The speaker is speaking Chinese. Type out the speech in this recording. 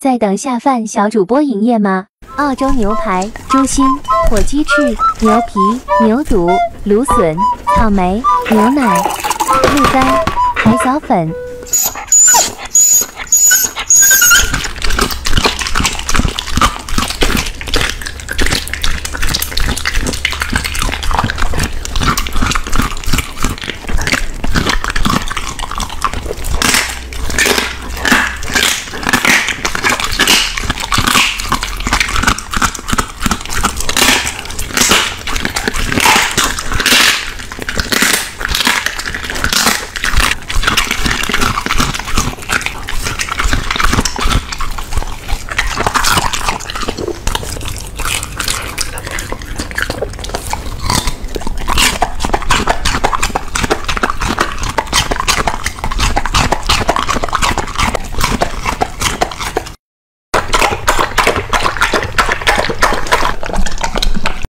在等下饭小主播营业吗？澳洲牛排猪心火鸡翅牛皮牛肚芦笋草莓牛奶鹿干海藻粉。